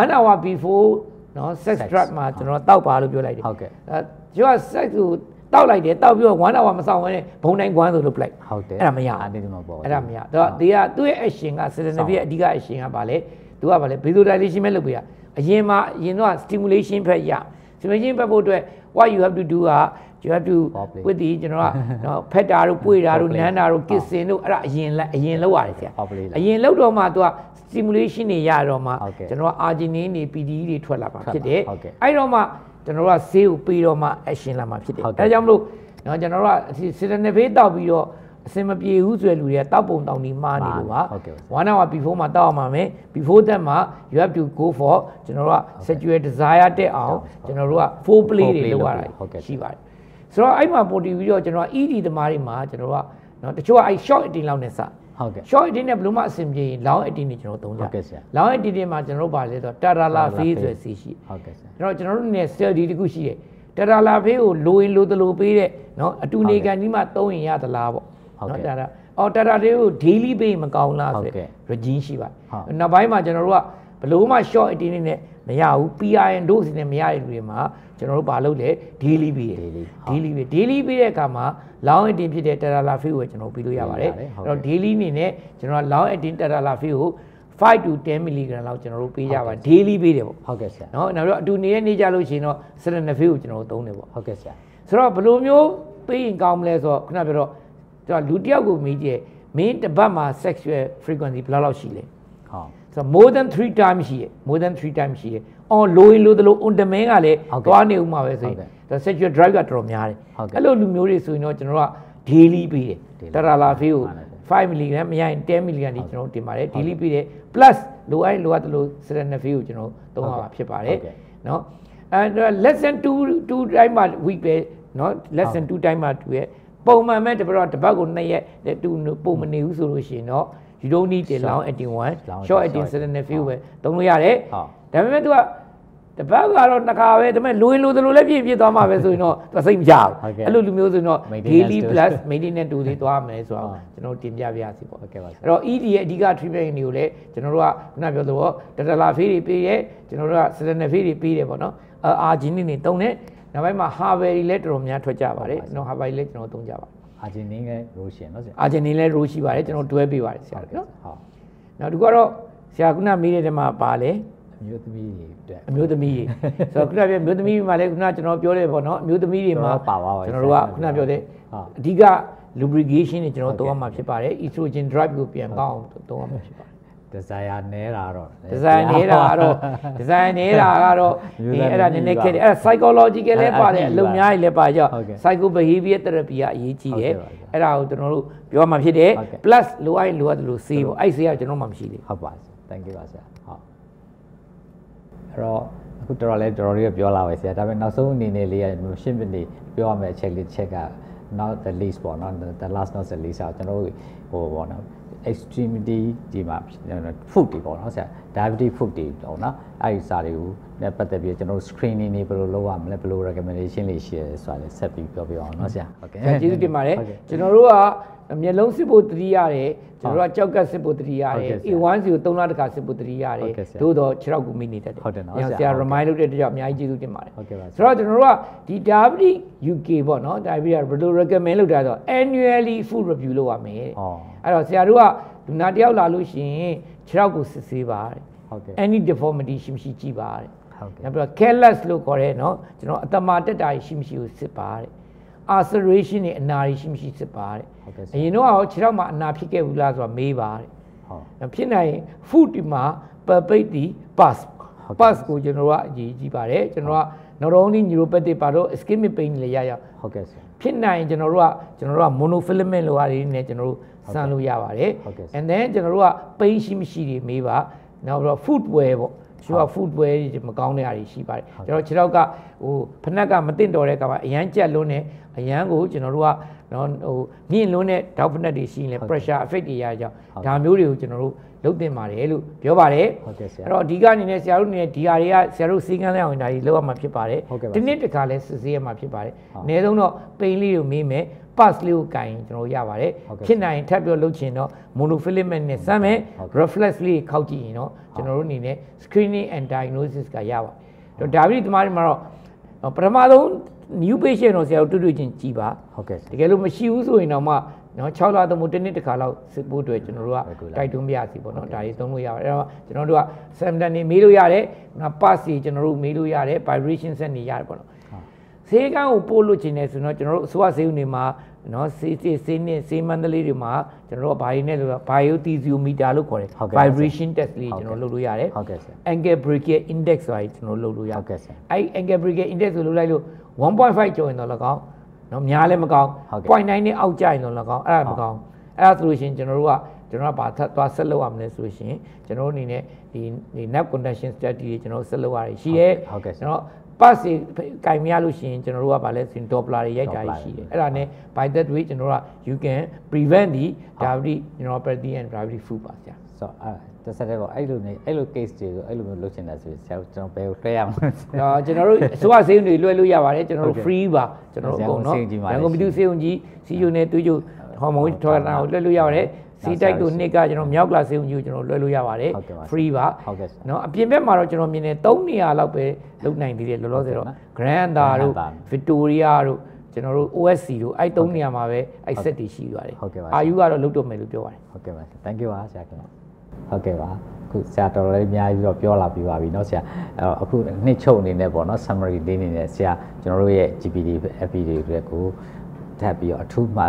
1 hour before နော် sex drug မှာကျွန်တော်တောက်ပါလို့ပြောလိုက်တယ်ဟုတ်ကဲ့အဲကျွန်တော် sex ကို တောက်လိုက်တယ်တောက်ပြီးတော့1 hour မဆောင်ဘဲနဲ့ဘုံတိုင်းကွမ်းဆိုလုပ်ပလိုက်ဟုတ်တယ်အဲ့ဒါမရအဲ့ဒီမှာပေါ့အဲ့ဒါမရတော့ဒီကသူ့ရဲ့ action က serotonin ရဲ့အဓိက action ကဘာလဲသူကဘာလဲ vasodilation ပဲလုပ်ပေးရအရင်မှာအရင်တော့ stimulation ဖက်ရ stimulation ဖက်ဖို့အတွက် what you have to do က you have to Foreplay with the ကျွန်တော်ကနော်ဖက်တာတို့ပွေတာတို့နမ်းတာတို့ kissing တို့အဲ့ဒါအရင်လက်အရင်လောက်ရတယ်ဆရာ Foreplay လားအရင်လောက်တော့မှသူက stimulation တွေရတော့မှဟုတ်ကဲ့ကျွန်တော်က arginine တွေ PDE တွေထွက်လာမှာထွက်ဖြစ်တယ်ဟုတ်ကဲ့အဲ့တော့မှ ကျွန်တော်တို့ကဆေးကိုပေးတော့မှ action လာမှာဖြစ်တယ်ဟုတ်ကဲ့ဒါကြောင့်မလို့နော်ကျွန်တော်တို့ကစီရနဖေးတောက်ပြီးတော့အစင်မပြေဘူးဆိုတဲ့လူတွေကတောက်ပုံတောက်နေမှားနေလို့ပါဟုတ်ကဲ့ one hour before မှာတောက်အောင်ပါမယ် before that မှာ you have to go for ကျွန်တော်တို့က sexual desire တက်အောင်ကျွန်တော်တို့က four play တွေ Foreplay လုပ်ရတာဟုတ်ကဲ့ရှိပါတယ်ဆိုတော့အဲ့မှာပို့တီပြီးတော့ကျွန်တော်က ED သမားတွေမှာကျွန်တော်တို့ကနော်တချို့ကအဲ့ short eating လောက်နဲ့စ ဟုတ်ကဲ့ short eating နဲ့ဘယ်လိုမှအဆင်ပြေရင် long eating တွေကျွန်တော်သုံးကြ ဟုတ်ကဲ့ဆရာ long eating တွေမှာကျွန်တော်တို့ပါလဲဆိုတော့ tarala phase ဆိုတဲ့စီရှိတယ် ဟုတ်ကဲ့ဆရာ ကျွန်တော်ကျွန်တော်တို့နေ study တခုရှိတယ်တရာလာဖေးကိုလိုရင်လိုသလိုပေးတဲ့เนาะအတူနေကန်ဒီမှာသုံးရင်ရသလားပေါ့ ဟုတ်ကဲ့ เนาะဒါအော်တရာတေးကို daily ပေးရင်မကောင်းလား ဟုတ် ဆို ကဲ့ regime ရှိပါ ဟုတ် နောက်ပိုင်းမှာကျွန်တော်တို့က ဘယ်လို့မှ short eating နဲ့မရဘူး PRN dose နဲ့မရတဲ့လူတွေမှာကျွန်တော်တို့ဘာလုပ်လဲ daily ပေးတယ် daily ဟုတ် daily ပေး daily ပေးတဲ့အခါမှာ long eating ဖြစ်တဲ့တရာလာဖေးကိုကျွန်တော်ပေးလို့ရပါတယ်ပေးရတယ်ဟုတ်အဲ့တော့ကဲ့ daily အနေနဲ့ကျွန်တော်က long eating တရာလာဖေးကို5 to 10 mg လောက်ကျွန်တော်တို့ပေးကြပါ daily ပေးတယ်ပေါ့ဟုတ်ကဲ့ဆရာနော်နောက်တော့အတူနေတဲ့နေကြလို့ရှိရင်တော့စရနဖေးကိုကျွန်တော်တို့သုံးတယ်ပေါ့ဟုတ်ကဲ့ဆရာဆိုတော့ဘယ်လိုမျိုးပေးရင်ကောင်းမလဲဆိုတော့ခုနပြောတော့ကျွန်တော်လူတစ်ယောက်ကိုမေးကြည့်မင်းတစ်ပတ်မှာ sexual frequency ဘယ်လောက်လောက်ရှိလဲဟုတ် ဆိုတော့ more than 3 times ရှိရ more than 3 times ရှိရအော်လိုရင်လိုသလို on demand ကလည်း ဟုတ်ကဲ့ သွားနေဦးမှာပဲဆိုရင် ဟုတ်ကဲ့ ဒါ sexual drive ကတော်တော်များတယ် ဟုတ်ကဲ့ အဲ့လိုလူမျိုးတွေဆိုရင်တော့ကျွန်တော်တို့က daily ပေးတယ် Daily တရာလာဖေးကို ဟုတ်တယ် 5 mg မရရင်10 mg ဒီကျွန်တော်တို့တင်ပါတယ် daily ပေးတယ် plus လိုအပ်ရင်လိုအပ်သလိုစရနဖေးကိုကျွန်တော်တို့သုံးရမှာဖြစ်ပါတယ် ဟုတ်ကဲ့ เนาะအဲ lesson 2 2 time မှာ week ပဲเนาะ lesson 2 time မှာ2ရဲ့ပုံမှန်မဲ့တပတ်တော့တပတ်ကို2ရက်တဲ့တူပုံမနေဘူးဆိုလို့ရှိရင်တော့ you don't need the long acting one long short acting, acting short cylinder fuel ပဲသုံးလို့ရတယ်ဟုတ်ဒါပေမဲ့ तू ကတပတ်ကတော့နှစ်ခါပဲဒါပေမဲ့လိုရင်လိုသလိုလည်းပြည့်ပြည့်သွားမှာပဲဆိုရင်တော့ तू စိတ်မကြဟုတ်ဘူးကဲ့အဲ့လိုလူမျိုးဆိုရင်တော့ Maintenance daily dose plus maintenance dose တွေသွားမယ်ဆိုတော့ဟုတ်ကျွန်တော်တင်ပြပြရစီပေါ့ဟုတ်ကဲ့ပါဆရာအဲ့တော့ ED ရဲ့အဓိက treatment တွေကိုလည်းကျွန်တော်တို့ကခုနပြောသလိုဒတလာဖေးတွေပေးတယ်ကျွန်တော်တို့ကစရနဖေးတွေပေးတယ်ပေါ့နော်အာအာဂျင်းနေတုံးတယ်နောက်ပိုင်းမှာ harvey တွေလည်းတော်တော်များထွက်ကြပါတယ်နော် harvey လည်းကျွန်တော်သုံးကြပါတယ် အာဂျင်နင်းရဲ့ရိုးရှင်နော်ဆရာအာဂျင်းနေလည်း row ရှိပါတယ်ကျွန်တော်တွဲပေးပါတယ်ဆရာဟုတ်ကဲ့နော်ဟုတ်နောက်တစ်ခုကတော့ဆရာခုနမေးတဲ့ထဲမှာပါလေအမျိုးသမီးတွေအတွက်အမျိုးသမီးတွေဆိုတော့ခုနပြောအမျိုးသမီးတွေမှာလည်းခုနကျွန်တော်ပြောတယ်ပေါ့နော်အမျိုးသမီးတွေမှာတော်တော်ပါသွားပါပြီကျွန်တော်တို့ကခုနပြောတဲ့ဟုတ်အဓိက lubrication တွေကျွန်တော်တို့သုံးရမှာဖြစ်ပါတယ် estrogen drive ကိုပြန်ကောင်းအောင်သုံးရမှာဖြစ်ပါတယ် desire နဲတာတော့ဒီဇိုင်းနေတာကတော့ဒီဇိုင်းနေတာကတော့မျိုးဒီသားအဲ့ဒါနည်းနည်းမျိုးခက်တယ်အဲ့ဒါ psychological လည်းပါတယ်အဲ့အဒါလုံးများကြီးလည်းပါကြောင့်ဟုတ်ကဲ့ psycho behavior therapy ကအရေးကြီးတယ်ဟုတ်ကဲ့ပါအဲ့ဒါကိုကျွန်တော်တို့ပြောမှဖြစ်တယ်ဟုတ်ကဲ့ plus လိုအပ်ရင်လိုအပ်တယ်လို့စေးပေါ့အဲ့စေးကကျွန်တော်မှမရှိသေးဘူးဟုတ်ပါဆရာ thank you ပါဆရာဟုတ်အဲ့တော့အခုတော်တော်လေးတော်တော်လေးပြောလာပါဆရာဒါပေမဲ့နောက်ဆုံးအနေနဲ့လေးကရှင်းပြနေပြောရမယ့်အချက်လေးတစ်ချက်က not the least ပေါ့နော် the last not the least อ่ะကျွန်တော်တို့ဟိုပေါ့နော် extremity ဒီမှာ food တွေပေါ့နော်ဆရာ diabetic food တွေပေါ့နော်အဲ့ဒီစာတွေကိုနဲ့ပတ်သက်ပြီးကျွန်တော်တို့ screening တွေဘယ်လိုလုပ်ရမလဲဘယ်လို recommendation တွေရှိရဲဆိုတာလည်းဆက်ပြီးပြောပြအောင်နော်ဆရာဟုတ်ကဲ့ဆရာကျေးဇူးတင်ပါတယ်ဟုတ်ကဲ့ကျွန်တော်တို့ကမျက်လုံးစစ်ဖို့တတိရတယ်ကျွန်တော်တို့ကကြောက်ကတ်စစ်ဖို့တတိရတဟုတ်ယ်ကဲ့ဆရာ A1 စီကို3လတခါစစ်ဖို့တတိရတယ်ဟုတ်ကဲ့ဆရာသို့တော့6ကူမိနေတတ်တယ်ဟုတ်တယ်နော်ညဆရာဆရာဟုတ်ကဲ့ remind လုပ်တဲ့အတွက်ကြောင့်အများကြီးကျေးဇူးတင်ပါတယ်ဟုတ်ကဲ့ပါဆဆိုရာတော့ကျွန်တော်တို့ကဒီ diabetes UK ပေါ့နော် diabetes ဘယ်လို recommend လုပ်တာဆိုတော့ annually food review လုပ်ရမယ်ဟော အဲ့တော့ဆရာတို့ကလူနာတစ်ယောက်လာလို့ရှိရင်6ကိုစစ်ဆေးပါတဲ့ဟုတ်ကဲ့ any deformity ရှိမရှိကြည့်ပါတဲ့နောက်ပြီးတော့ careless လို့ခေါ်ရဲနော်ကျွန်တော်အတမာတက်တာရှိမရှိကိုစစ်ပါတဲ့ ulceration နဲ့အနာတွေရှိမရှိစစ်ပါတဲ့အရင်တော့ခြေထောက်မှာအနာဖြစ်ခဲ့ဘူးလားဆိုတာမေးပါတဲ့ဟုတ်ဖြစ်နိုင်ရင် food ဒီမှာ perpate ဒီ pass pass ကိုကျွန်တော်ကအရေးကြီးပါတယ်ကျွန်တော်က not only neuropathic ပါတော့ ischemic pain လည်းရရဟုတ်ကဲ့ဆရာဖြစ်နိုင်ကျွန်တော်တို့ကကျွန်တော်တို့က monofilament လိုဟာတွေနဲ့ကျွန်တော်တို့ စမ်းလို့ရပါတယ် and then ကျွန်တော်တို့က pain ရှိမရှိတွေမေးပါနောက်ပြီးတော့ food wear ပေါ့ရှိက food wear တွေမကောင်းတဲ့အားတွေရှိပါတယ်ကျွန်တော်ခြေထောက်ကဟိုဖနက်ကမတင့်တော်တဲ့ကမှာအရန်ကြက်လွန်းနေအရန်ကိုကျွန်တော်တို့ကနော်ဟိုမြင့်လွန်းတဲ့တောက်ဖနက်တွေရှိရင်လည်း pressure effect တွေရကြအောင်ဒါမျိုးတွေကိုကျွန်တော်တို့လုပ်တင်ပါတယ်လို့ပြောပါတယ်ဟုတ်ကဲ့ဆရာအဲ့တော့အဓိကအနေနဲ့ဆရာတို့အနေနဲ့ဒီဟာတွေကဆရာတို့စီကန်းလဲအောင်ဒါတွေလုပ်ရမှာဖြစ်ပါတယ်ဒီနေ့တခါလဲစစ်ဆေးရမှာဖြစ်ပါတယ်အနည်းဆုံးတော့ပိန်လေးကိုမေးမယ် pass လေးကိုကင်ကျွန်တော်ရပါတယ်ဖြစ်နိုင်ထပ်ပြီးလုပ်ချင်တော့ monofilament နဲ့စမ်းမယ် reflex လေးခောက်ကြည့်ရင်တော့ကျွန်တော်တို့အနေနဲ့ screening and diagnosis ကရပါတယ်ဒါပြီးဒီမှာတော့ပထမဆုံး new patient တော့ဆရာတို့တွေ့တွေ့ချင်းကြည်ပါဟုတ်ကဲ့တကယ်လို့မရှိဘူးဆိုရင်တော့မှနော်6လသမုတ်တစ်နှစ်တစ်ခါလောက်စစ်ဖို့အတွက်ကျွန်တော်တို့ကတိုက်တွန်းပြစီပေါ့နော်ဒါတွေသုံးလို့ရပါတယ်အဲ့တော့ကျွန်တော်တို့က symptom တွေမေးလို့ရတယ်နော် pass တွေကျွန်တော်တို့မေးလို့ရတယ် vibration set တွေရတယ်ပေါ့နော် ဆေးကန်းကိုပို့လို့ခြင်းနေဆိုတော့ကျွန်တော်တို့အစိုးရဆေးဥတွေမှာနော်ဆေးဆေးဆေးနဲ့ဆေးမန္တလေးတွေမှာကျွန်တော်တို့ဘာတွေနဲ့လို့ biothiometer လို့ခေါ်တယ် vibration test လေးကျွန်တော်လုပ်လို့ရတယ်ဟုတ်ကဲ့ဆရာ ankle brachial index ဆိုတာကျွန်တော်လုပ်လို့ရဟုတ်ကဲ့ဆရာအဲ့ ankle brachial index ကိုလုပ်လိုက်လို့1.5ကျော်ရင်တော့၎င်းနော်များလည်းမကောင်း0.9နဲ့အောက်ကျရင်တော့၎င်းအဲ့ဒါမကောင်းအဲ့ဒါဆိုလို့ရှိရင်ကျွန်တော်တို့ကကျွန်တော်ကဘာသွားဆက်လုပ်ရမလဲဆိုလို့ရှိရင်ကျွန်တော်တို့အနေနဲ့ဒီဒီ nerve conduction study တွေကျွန်တော်ဆက်လုပ်ရတယ်ရှိရဲဟုတ်ကဲ့ကျွန်တော် pass ကင်မရလို့ရှိရင်ကျွန်တော်တို့ကဗာလဲဆိုရင် Doppler တွေရိုက်တာရှိတယ်အဲ့ဒါနဲ့ by that way ကျွန်တော်တို့က you can prevent the diabetes neuropathy and diabetes food ပါဆရာဆိုတော့အဲတစ်ဆက်တည်းပေါ့အဲ့လိုနေအဲ့လို case တွေကိုအဲ့လိုမျိုးလုပ်ချင်တယ်ဆိုရင်ဆရာကျွန်တော်ဘယ်ကိုလွှဲရမလဲအော်ကျွန်တော်တို့အစိုးရဆေးရုံတွေလွှဲလို့ရပါတယ်ကျွန်တော်တို့ free ပါကျွန်တော်တို့အကုန်နော်ရန်ကုန်ပြည်သူဆေးရုံကြီးစီယိုနဲ့တူးကျဟော်မုန်းထော်တာကိုလွှဲလို့ရပါတယ် စီတိုက်တို့နှစ်ကကျွန်တော်မြောက်ကလာဆေးုံကြီးကိုကျွန်တော်လွှဲလို့ရပါတယ် free ပါဟုတ်ကဲ့เนาะအပြင်ဘက်မှာတော့ကျွန်တော်မြင်နေ3နေရာလောက်ပဲလုပ်နိုင်သေးတယ်လောလောဆယ်တော့ Granda တို့ Victoria တို့ကျွန်တော်တို့ OSC တို့အဲ့3နေရာမှာပဲအဲ့ set တွေရှိပါတယ်ဟုတ်ကဲ့ပါအာယူကတော့လုပ်တော့မယ်လို့ပြောပါတယ်ဟုတ်ကဲ့ပါ thank you ပါဆရာခင်ဗျဟုတ်ကဲ့ပါအခုဆရာတော်တော်လေးအများကြီးတော့ပြောလာပြီးပါပြီเนาะဆရာအခုနှစ်ချုပ်အနေနဲ့ပေါ့เนาะ summary လေးနေနဲ့ဆရာကျွန်တော်တို့ရဲ့ GPD FPD တွေကိုထပ်ပြီးတော့အထူးမှ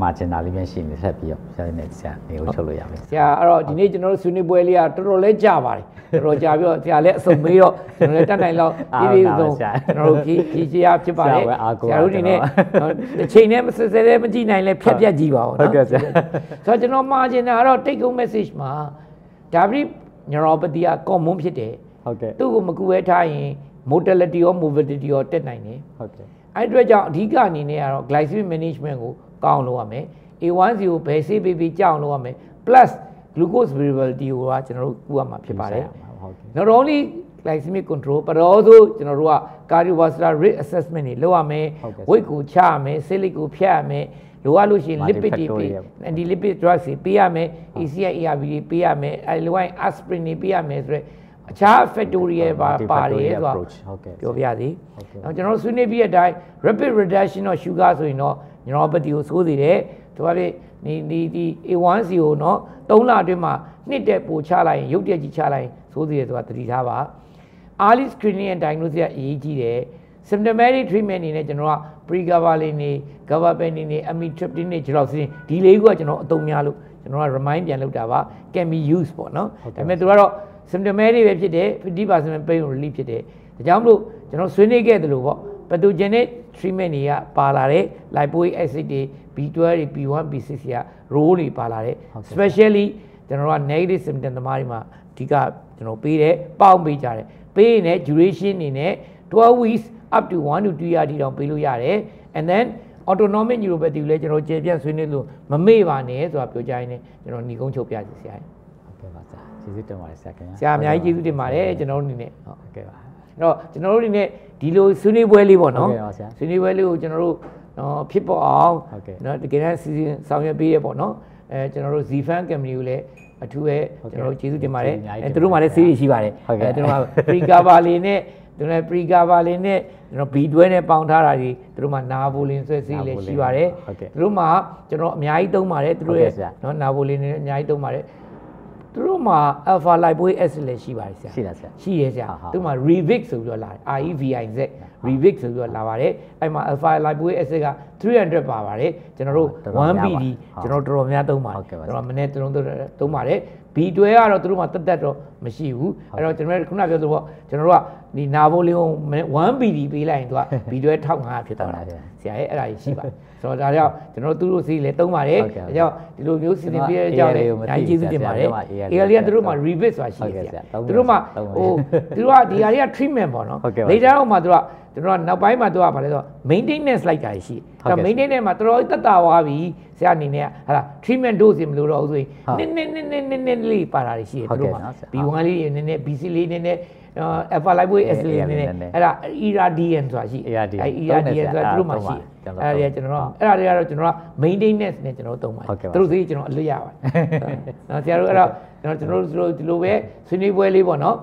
မှာကျင်တာလေးများရှိနေဆက်ပြီးတော့ဆရာနဲ့ဆရာနေကိုချုပ်လို့ရမယ်ဆရာအဲ့တော့ဒီနေ့ကျွန်တော်တို့ဆွေးနွေးပွဲလေးကတော်တော်လေးကြာပါတယ်တော်တော်ကြာပြီးတော့ဆရာလည်းအစုံမေးတော့ကျွန်တော်လည်းတက်နိုင်လောက်ပြီးပြီးဆုံးကျွန်တော်တို့ဖြည့်ဖြည့်ချရဖြစ်ပါတယ်ဆရာတို့ဒီနေ့တစ်ချိန်နဲ့မစစဲမကြည့်နိုင်လဲဖြတ်ဖြတ်ကြည့်ပါဦးနော်ဟုတ်ကဲ့ဆရာဆိုတော့ကျွန်တော်မှာကျင်တာကတော့ take home message မှာဒါပြီး neuropathy က common ဖြစ်တယ်ဟုတ်ကဲ့သူ့ကိုမကူဝဲထားရင် mortality ရော morbidity ရောတက်နိုင်တယ်ဟုတ်ကဲ့အဲ့အတွက်ကြောင့်အဓိကအနေနဲ့ကတော့ glycemic management ကို ကောင်းလုပ်ရမယ် A1C ကိုဘယ်ဆေးပေးပြီးကြောက်လုပ်ရမယ် plus glucose variability ကိုကကျွန်တော်တို့ကူရမှာဖြစ်ပါတယ် not only glycemic control but also ကျွန်တော်တို့က cardiovascular risk assessment တွေလုပ်ရမယ် weight ကိုချရမယ် silic ကိုဖြတ်ရမယ်လိုအပ်လို့ရှိရင် lipid တွေပေး anti lipid drugs တွေပေးရမယ် ACI ARB တွေပေးရမယ်အဲလိုင်း aspirin တွေပေးရမယ်ဆိုတော့အခြား factorial ပါပါတယ်ဆိုတာပြောပြစီ။နောက်ကျွန်တော်ဆွေးနွေးပြီးတဲ့အတိုင်း rapid reduction of sugar ဆိုရင်တော့ neuropathy ကိုစိုးစေတယ်။သူကလေဒီဒီဒီ A1C ကိုနော်3လအတွင်းမှာနှစ်တက်ပိုချလိုက်ရင်ရုပ်တရက်ကြီးချလိုက်ရင်စိုးစေတယ်ဆိုတာသတိထားပါ။ early screening and diagnosis ကအရေးကြီးတယ်။ symptomatic treatment အနေနဲ့ကျွန်တော်က pregabalin နေ gabapentin နေ amitriptyline နေ gelocin ဒီလေးခုကကျွန်တော်အသုံးများလို့ကျွန်တော်က remind ပြန်လုပ်တာပါ can be used ပေါ့နော်။ဒါပေမဲ့သူကတော့ symptomatic ပဲဖြစ်တယ်50% pain relief ဖြစ်တယ်ဒါကြောင့်မလို့ကျွန်တော်ဆွေးနွေးခဲ့တယ်လို့ပေါ့ pathogenic treatment တွေကပါလာတယ် lipoic acid တွေ B12 တွေ B1 B6 တွေက role တွေပါလာတယ် especially ကျွန်တော်တို့က negative symptom သမားတွေမှာအဓိကကျွန်တော်ပေးတယ်ပေါင်းပေးကြတယ်ပေးရင်လည်း duration အနေနဲ့12 weeks up to 1 to 2 year တိတောင်ပေးလို့ရတယ် and then autonomic neuropathy ကိုလည်းကျွန်တော်ကျေပြန့်ဆွေးနွေးလို့မမေ့ပါနဲ့ဆိုတာပြောကြရင်လည်းကျွန်တော်ညီကုန်းချုပ်ပြစီဆရာဟုတ်ကဲ့ပါဆရာကျေးဇူးတင်ပါတယ်ဆရာခင်ဗျာဆရာအများကြီးကျေးဇူးတင်ပါတယ်ကျွန်တော်တို့အနေနဲ့ဟုတ်ကဲ့ပါအဲ့တော့ကျွန်တော်တို့အနေနဲ့ ဒီလိုဆွေးနွေးပွဲလေးပေါ့နော်ဟုတ်ကဲ့ပါဆရာဆွေးနွေးပွဲလေးကိုကျွန်တော်တို့နော်ဖြစ်ပေါ်အောင်ဟုတ်ကဲ့နော်တကယ်တမ်းစီစဉ်ဆောင်ရွက်ပေးရပေါ့နော်အဲကျွန်တော်တို့ Zfan Company ကိုလည်းအထူးပဲကျွန်တော်တို့ကျေးဇူးတင်ပါတယ်အဲသူတို့မှလည်းဆေးရရှိပါတယ်အဲသူတို့က pre-cover လေးနဲ့သူတို့ pre-cover လေးနဲ့ကျွန်တော် B12 နဲ့ပေါင်းထားတာတွေသူတို့မှနာဘိုလင်ဆွဲဆေးလည်းရှိပါတယ်သူတို့မှကျွန်တော်အများကြီးသုံးပါတယ်သူတို့ရဲ့နော်နာဘိုလင်နဲ့အများကြီးသုံးပါတယ် သူတို့မှာ alpha lipoic acid လည်းရှိပါတယ်ဆရာရှိလားဆရာရှိရဲဆရာသူမှာ revic ဆိုပြီးတော့လာတယ် REVIZ revic ဆိုပြီးတော့လာပါတယ်အဲ့မှာ alpha lipoic acid က300ပါပါတယ်ကျွန်တော်တို့ 1PD ကျွန်တော်တော်တော်များသုံးပါတယ်ကျွန်တော်မနေ့တုံးသုံးပါတယ် B12 ကတော့သူတို့မှာတက်တက်တော့မရှိဘူးအဲ့တော့ကျွန်တော်ခုနပြောသလိုပေါ့ကျွန်တော်တို့က ဒီနာဘိုလီယုံ 1BD ပေးလိုက်ရင်သူက B12 1500ဖြစ်သွားတာဆရာရဲ့အဲ့ဒါကြီးရှိပါတယ်ဆိုတော့ဒါကြောင့်ကျွန်တော်တို့သူတို့စီလည်းသုံးပါတယ်ဒါကြောင့်ဒီလိုမျိုးစီစဉ်ပြတဲ့ကြောင့်လည်းအကျေးဇူးတင်ပါတယ်အေလီကသူတို့မှာ revisit ဆိုတာရှိတယ်ဆရာသူတို့မှာဟိုသူတို့ကဒီဟာတွေက treatment ပေါ့နော် later on မှာသူတို့ကကျွန်တော်ကနောက်ပိုင်းမှာသူကဗာလဲဆို maintenance လိုက်တာရှိတယ်အဲ့ maintenance မှာတော်တော်တက်တာသွားပြီဆရာအနေနဲ့ဟာ treatment dose မလို့တော့ဘူးဆိုရင်နည်းနည်းနည်းနည်းနည်းလေးပါတာရှိတယ်သူတို့မှာ B1 လေးနည်းနည်း BC လေးနည်းနည်း alpha lipoic acid လေးနည်းနည်းအဲ့ဒါ ERDN ဆိုတာရှိအဲ့ ERDN ဆိုတာသူတို့မှာရှိအဲ့ဒါတွေကကျွန်တော်အဲ့ဒါတွေကတော့ကျွန်တော်က maintenance နဲ့ကျွန်တော်သုံးပါတယ်သူတို့စီကျွန်တော်အလွတ်ရပါတယ်နော်ဆရာတို့အဲ့တော့ကျွန်တော်တို့ဒီလိုပဲဆွေးနွေးပွဲလေးပေါ့နော်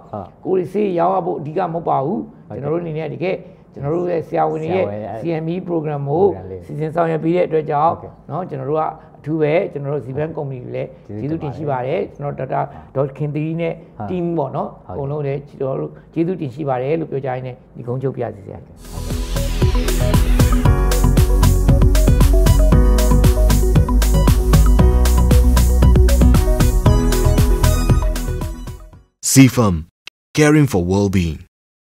ကိုရီစီရောင်းရဖို့အဓိကမဟုတ်ပါဘူးကျွန်တော်တို့အနေနဲ့တကယ် ကျွန်တော်တို့ရဲ့ဆရာဝန်တွေရဲ့ CME program ကိုစီစဉ်ဆောင်ရွက်ပြီးတဲ့အတွက်ကြောင့်เนาะကျွန်တော်တို့ကအထူးပဲကျွန်တော်တို့ Ziban company ကိုလည်းကျေးဇူးတင်ရှိပါတယ်ကျွန်တော်ဒေါက်တာဒေါက်ခင်သီနဲ့ team ပေါ့เนาะအကုန်လုံးလည်းကျွန်တော်တို့ကျေးဇူးတင်ရှိပါတယ်လို့ပြောကြရင်းနဲ့ဒီကုန်းချုပ်ပြစီဆရာ CFM, caring for well-being.